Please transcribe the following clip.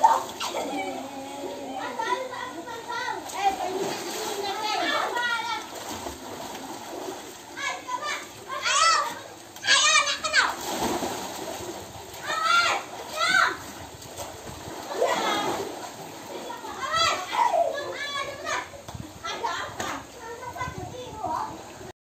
work.